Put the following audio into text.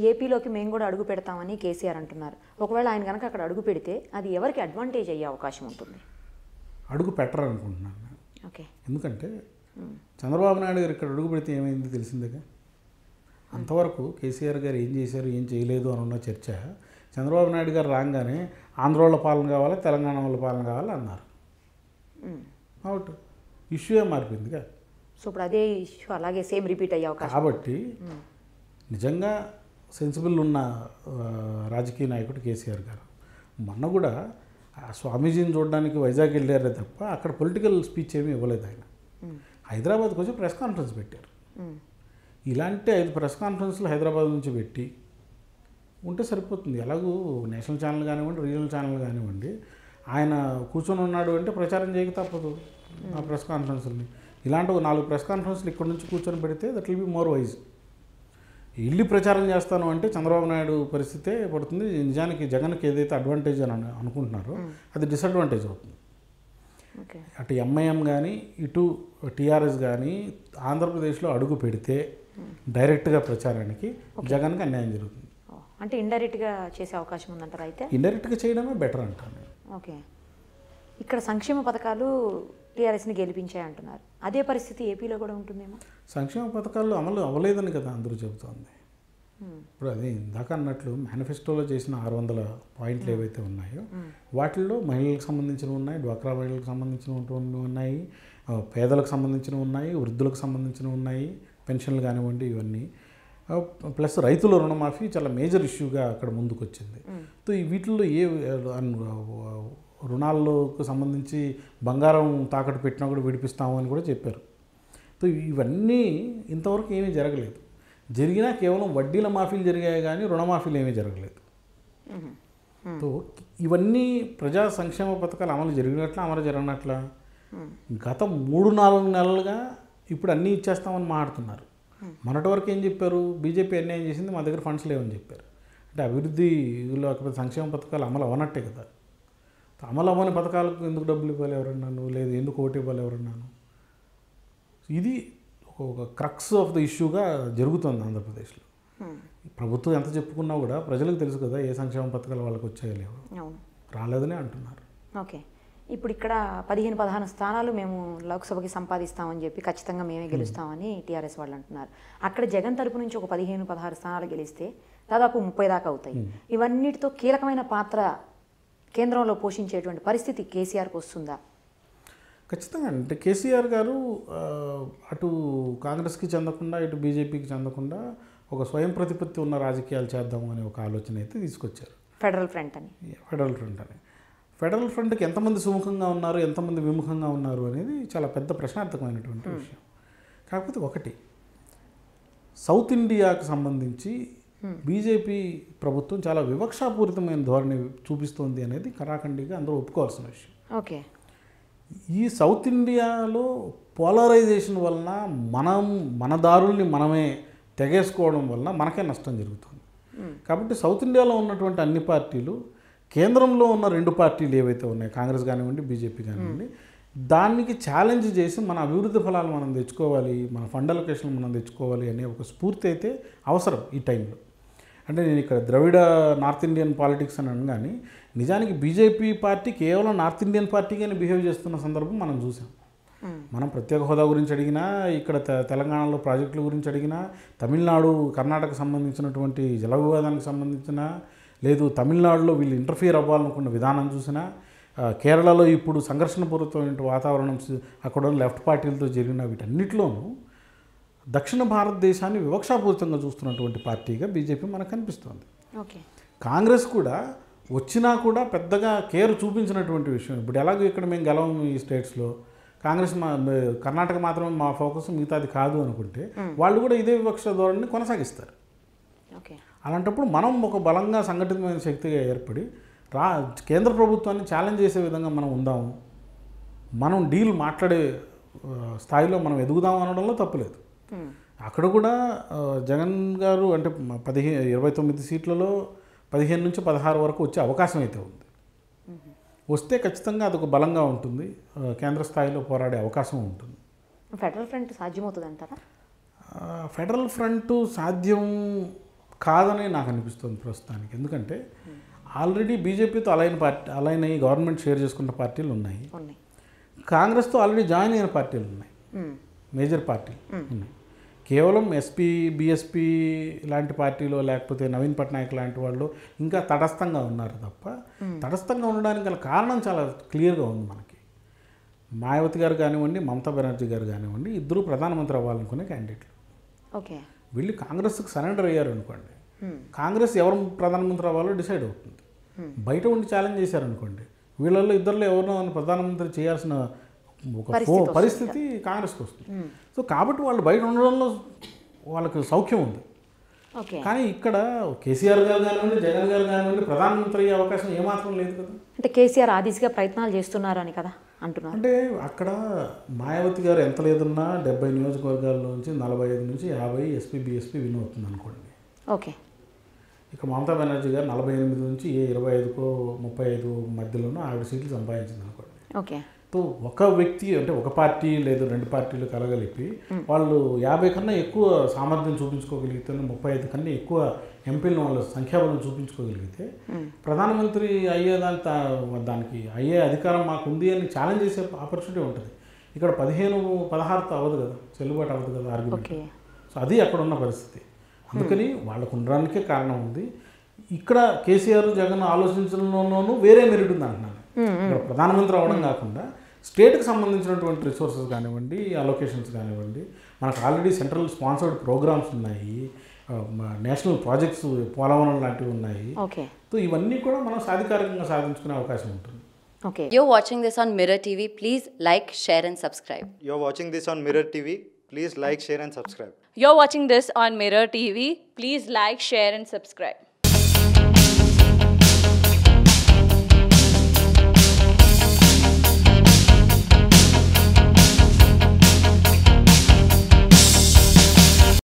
ఏపీలోకి మేము కూడా అడుగు పెడతామని కేసీఆర్ అంటున్నారు. ఒకవేళ ఆయన కనుక అక్కడ అడుగు పెడితే అది ఎవరికి అడ్వాంటేజ్ అయ్యే అవకాశం ఉంటుంది? అడుగు పెట్టరు అనుకుంటున్నాను నేను. ఓకే. ఎందుకంటే చంద్రబాబు నాయుడు గారు ఇక్కడ అడుగు పెడితే ఏమైంది తెలిసిందిగా? అంతవరకు కేసీఆర్ గారు ఏం చేశారు ఏం చేయలేదు అని ఉన్న చర్చ చంద్రబాబు నాయుడు గారు రాగానే ఆంధ్ర వాళ్ళ పాలన కావాలి తెలంగాణ వాళ్ళ పాలన కావాలి అన్నారు. అవుట్. ఇష్యూ ఏ మారిపోయిందిగా? సో ఇప్పుడు అదే ఇష్యూ అలాగే సేమ్ రిపీట్ అయ్యే అవకాశం. కాబట్టి నిజంగా సెన్సిబుల్ ఉన్న రాజకీయ నాయకుడు కేసీఆర్ గారు. మొన్న కూడా ఆ స్వామీజీని చూడడానికి వైజాగ్ వెళ్ళారే తప్ప అక్కడ పొలిటికల్ స్పీచ్ ఏమీ ఇవ్వలేదు ఆయన. హైదరాబాద్కి వచ్చి ప్రెస్ కాన్ఫరెన్స్ పెట్టారు. ఇలాంటి ఐదు ప్రెస్ కాన్ఫరెన్స్లు హైదరాబాద్ నుంచి పెట్టి ఉంటే సరిపోతుంది. ఎలాగూ నేషనల్ ఛానల్ కానివ్వండి రీజనల్ ఛానల్ కానివ్వండి ఆయన కూర్చొని ఉన్నాడు అంటే ప్రచారం చేయక తప్పదు ఆ ప్రెస్ కాన్ఫరెన్స్ని ఇలాంటి ఒక నాలుగు ప్రెస్ కాన్ఫరెన్స్లు ఇక్కడ నుంచి కూర్చొని పెడితే that will be more wise. వెళ్ళి ప్రచారం చేస్తాను అంటే చంద్రబాబు నాయుడు పరిస్థితే పడుతుంది. నిజానికి జగన్కి ఏదైతే అడ్వాంటేజ్ అని అను- అనుకుంటున్నారో అది డిసడ్వాంటేజ్ అవుతుంది. ఓకే. అటు ఎంఐఎం కానీ ఇటు టీఆర్ఎస్ కానీ ఆంధ్రప్రదేశ్లో అడుగు పెడితే డైరెక్ట్గా ప్రచారానికి జగన్కి అన్యాయం జరుగుతుంది. అంటే ఇండైరెక్ట్గా చేసే అవకాశం ఉందంటారా అయితే? ఇండైరెక్ట్గా చేయడమే బెటర్ అంటాను. ఓకే. ఇక్కడ సంక్షేమ పథకాలు టీఆర్ఎస్ని గెలిపించాయి అంటున్నారు. అదే పరిస్థితి ఏపీలో కూడా ఉంటుందేమో? సంక్షేమ పథకాలు అమలు అవ్వలేదని కదా అందరూ చెబుతోంది. ఇప్పుడు అదే ఇందాక అన్నట్లు మేనిఫెస్టోలో చేసిన ఆరు వందల పాయింట్లు ఏవైతే ఉన్నాయో వాటిల్లో మహిళలకు సంబంధించినవి ఉన్నాయి డ్వాక్రా మహిళలకు సంబంధించినవి ఉన్నాయి పేదలకు సంబంధించినవి ఉన్నాయి వృద్ధులకు సంబంధించినవి ఉన్నాయి పెన్షన్లు కానివ్వండి ఇవన్నీ. ప్లస్ రైతుల రుణమాఫీ చాలా మేజర్ ఇష్యూగా అక్కడ ముందుకు వచ్చింది సో ఈ వీటిల్లో ఏ రుణాలకు సంబంధించి బంగారం తాకట్టు పెట్టినా కూడా విడిపిస్తాము అని కూడా చెప్పారు. సో ఇవన్నీ ఇంతవరకు ఏమీ జరగలేదు. జరిగినా కేవలం వడ్డీల మాఫీలు జరిగాయి కానీ రుణమాఫీలు ఏమీ జరగలేదు. సో ఇవన్నీ ప్రజా సంక్షేమ పథకాలు అమలు జరిగినట్ల అమలు జరగనట్ల గత మూడు నాలుగు నెలలుగా ఇప్పుడు అన్నీ ఇచ్చేస్తామని మాట్లాడుతున్నారు. మొన్నటి వరకు ఏం చెప్పారు? బీజేపీ అన్యాయం చేసింది మా దగ్గర ఫండ్స్ లేవని చెప్పారు. అంటే అభివృద్ధి లేకపోతే సంక్షేమ పథకాలు అమలు అవనట్టే కదా. అమలు అవ్వని పథకాలకు ఎందుకు డబ్బులు ఇవ్వాలి ఎవరన్నాను? లేదు ఎందుకు ఓటు ఇవ్వాలి ఎవరన్నాను? ఇది ఒక క్రక్స్ ఆఫ్ ద ఇష్యూగా జరుగుతుంది ఆంధ్రప్రదేశ్లో. మ్మ్. ప్రభుత్వం ఎంత చెప్పుకున్నా కూడా ప్రజలకు తెలుసు కదా ఏ సంక్షేమ పథకాలు వాళ్ళకి వచ్చాయో లేవు. రాలేదని అంటున్నారు. ఓకే. ఇప్పుడు ఇక్కడ పదిహేను పదహారు స్థానాలు మేము లోక్సభకి సంపాదిస్తామని చెప్పి ఖచ్చితంగా మేమే గెలుస్తామని టీఆర్ఎస్ వాళ్ళు అంటున్నారు. అక్కడ జగన్ తరపు నుంచి ఒక పదిహేను పదహారు స్థానాలు గెలిస్తే దాదాపు ముప్పై దాకా అవుతాయి. ఇవన్నిటితో కీలకమైన పాత్ర కేంద్రంలో పోషించేటువంటి పరిస్థితి కేసీఆర్కి వస్తుందా? ఖచ్చితంగా. అంటే కేసీఆర్ గారు అటు కాంగ్రెస్కి చెందకుండా ఇటు బీజేపీకి చెందకుండా ఒక స్వయం ప్రతిపత్తి ఉన్న రాజకీయాలు చేద్దాము అనే ఒక ఆలోచన అయితే తీసుకొచ్చారు. ఫెడరల్ ఫ్రంట్ అని. ఫెడరల్ ఫ్రంట్ అని. ఫెడరల్ ఫ్రంట్కి ఎంతమంది సుముఖంగా ఉన్నారు ఎంతమంది విముఖంగా ఉన్నారు అనేది చాలా పెద్ద ప్రశ్నార్థకమైనటువంటి విషయం. కాకపోతే ఒకటి సౌత్ ఇండియాకు సంబంధించి బీజేపీ ప్రభుత్వం చాలా వివక్షాపూరితమైన ధోరణి చూపిస్తోంది అనేది కరాఖండిగా అందరూ ఒప్పుకోవాల్సిన విషయం. ఓకే. ఈ సౌత్ ఇండియాలో పోలరైజేషన్ వలన మనం మన దారుల్ని మనమే తెగేసుకోవడం వలన మనకే నష్టం జరుగుతుంది. కాబట్టి సౌత్ ఇండియాలో ఉన్నటువంటి అన్ని పార్టీలు కేంద్రంలో ఉన్న రెండు పార్టీలు ఏవైతే ఉన్నాయో కాంగ్రెస్ కానివ్వండి బీజేపీ కానివ్వండి దానికి ఛాలెంజ్ చేసి మన అభివృద్ధి ఫలాలు మనం తెచ్చుకోవాలి మన ఫండ్ అలొకేషన్ మనం తెచ్చుకోవాలి అనే ఒక స్ఫూర్తి అయితే అవసరం ఈ టైంలో అంటే నేను ఇక్కడ ద్రవిడ నార్త్ ఇండియన్ పాలిటిక్స్ అని అనగానే నిజానికి బీజేపీ పార్టీ కేవలం నార్త్ ఇండియన్ పార్టీగానే బిహేవ్ చేస్తున్న సందర్భం మనం చూసాం. మనం ప్రత్యేక హోదా గురించి అడిగినా ఇక్కడ తె- తెలంగాణలో ప్రాజెక్టుల గురించి అడిగినా తమిళనాడు కర్ణాటక సంబంధించినటువంటి జల వివాదానికి సంబంధించిన లేదు తమిళనాడులో వీళ్ళు ఇంటర్ఫియర్ అవ్వాలనుకున్న విధానం చూసినా కేరళలో ఇప్పుడు సంఘర్షణపూరితమైన వాతావరణం అక్కడ లెఫ్ట్ పార్టీలతో జరిగిన వీటన్నిటిలోనూ దక్షిణ భారతదేశాన్ని వివక్షాపూరితంగా చూస్తున్నటువంటి పార్టీగా బీజేపీ మనకు కనిపిస్తుంది. ఓకే. కాంగ్రెస్ కూడా వచ్చినా కూడా పెద్దగా కేర్ చూపించినటువంటి విషయం. ఇప్పుడు ఎలాగో ఇక్కడ మేము గెలవం ఈ స్టేట్స్లో. కాంగ్రెస్ మా కర్ణాటక మాత్రమే మా ఫోకస్ మిగతాది కాదు అనుకుంటే వాళ్ళు కూడా ఇదే వివక్ష ధోరణిని కొనసాగిస్తారు. ఓకే. అలాంటప్పుడు మనం ఒక బలంగా సంఘటితమైన శక్తిగా ఏర్పడి రా కేంద్ర ప్రభుత్వాన్ని ఛాలెంజ్ చేసే విధంగా మనం ఉందాము. మనం డీల్ మాట్లాడే స్థాయిలో మనం ఎదుగుదాం అనడంలో తప్పులేదు. అక్కడ కూడా జగన్ గారు అంటే పదిహేను ఇరవై తొమ్మిది సీట్లలో పదిహేను నుంచి పదహారు వరకు వచ్చే అవకాశం అయితే ఉంది. వస్తే ఖచ్చితంగా అదొక బలంగా ఉంటుంది. కేంద్ర స్థాయిలో పోరాడే అవకాశం ఉంటుంది. ఫెడరల్ ఫ్రంట్ సాధ్యమవుతుంది అంటారా? ఫెడరల్ ఫ్రంట్ సాధ్యం కాదని నాకు అనిపిస్తుంది ప్రస్తుతానికి. ఎందుకంటే ఆల్రెడీ బీజేపీతో అలైన్ పార్టీ అలైన్ అయ్యి గవర్నమెంట్ షేర్ చేసుకున్న పార్టీలు ఉన్నాయి. కాంగ్రెస్తో ఆల్రెడీ జాయిన్ అయిన పార్టీలు ఉన్నాయి. మేజర్ పార్టీలు ఉన్నాయి. కేవలం ఎస్పీ బీఎస్పీ లాంటి పార్టీలో లేకపోతే నవీన్ పట్నాయక్ లాంటి వాళ్ళు ఇంకా తటస్థంగా ఉన్నారు తప్ప తటస్థంగా ఉండడానికి గల కారణం చాలా క్లియర్గా ఉంది మనకి. మాయావతి గారు కానివ్వండి మమతా బెనర్జీ గారు కానివ్వండి ఇద్దరు ప్రధానమంత్రి అవ్వాలనుకునే క్యాండిడేట్లు. ఓకే. వీళ్ళు కాంగ్రెస్కి సరెండర్ అయ్యారు అనుకోండి. కాంగ్రెస్ ఎవరు ప్రధానమంత్రి అవ్వాలో డిసైడ్ అవుతుంది. బయట ఉండి ఛాలెంజ్ చేశారనుకోండి వీళ్ళల్లో ఇద్దరిలో ఎవరినో ప్రధానమంత్రి చేయాల్సిన ఒక పరిస్థితి కాంగ్రెస్కి వస్తుంది. సో కాబట్టి వాళ్ళు బయట ఉండడంలో వాళ్ళకి సౌఖ్యం ఉంది. ఓకే. కానీ ఇక్కడ కేసీఆర్ గారు కానివ్వండి జగన్ గారు కానివ్వండి ప్రధానమంత్రి అయ్యే అవకాశం ఏమాత్రం లేదు కదా. అంటే కేసీఆర్ ఆ దిశగా ప్రయత్నాలు చేస్తున్నారు అని కదా అంటున్నారు. అంటే అక్కడ మాయావతి గారు ఎంత లేదన్నా డెబ్బై నియోజకవర్గాల నుంచి నలభై ఐదు నుంచి యాభై ఎస్పీ బీఎస్పీ విన్ అవుతుంది అనుకోండి ఓకే. ఇక మమతా బెనర్జీ గారు నలభై ఎనిమిది నుంచి ఏ ఇరవై ఐదుకో ముప్పై ఐదు మధ్యలోనూ ఆవిడ సీట్లు సంపాదించింది అనుకోండి ఓకే. సో ఒక వ్యక్తి అంటే ఒక పార్టీ లేదు రెండు పార్టీలు కలగలిపి వాళ్ళు యాభై కన్నా ఎక్కువ సామర్థ్యం చూపించుకోగలిగితే ముప్పై ఐదు కన్నా ఎక్కువ ఎంపీలను వాళ్ళ సంఖ్యాబలం చూపించుకోగలిగితే ప్రధానమంత్రి అయ్యేదాని తా- దానికి అయ్యే అధికారం మాకు ఉంది అని ఛాలెంజ్ చేసే ఆపర్చునిటీ ఉంటుంది. ఇక్కడ పదిహేను పదహారుతో అవ్వదు కదా చెల్లుబాటు అవ్వదు కదా ఆర్గ్యుమెంట్ సో అది అక్కడ ఉన్న పరిస్థితి. అందుకని వాళ్ళకు ఉండడానికే కారణం ఉంది. ఇక్కడ కేసీఆర్ జగన్ ఆలోచించడంలోనూ వేరే మెరిట్ ఉంది అంటున్నాను ఇక్కడ ప్రధానమంత్రి అవడం కాకుండా స్టేట్కి సంబంధించినటువంటి రిసోర్సెస్ కానివ్వండి అలొకేషన్స్ కానివ్వండి మనకు ఆల్రెడీ సెంట్రల్ స్పాన్సర్డ్ ప్రోగ్రామ్స్ ఉన్నాయి నేషనల్ ప్రాజెక్ట్స్ పోలవనం లాంటివి ఉన్నాయి. సో ఇవన్నీ కూడా మనం సాధికారికంగా సాధించుకునే అవకాశం ఉంటుంది. Okay. You watching this on Mirror TV please like share and subscribe you watching this on Mirror TV please like share and subscribe you watching this on Mirror TV please like share and subscribe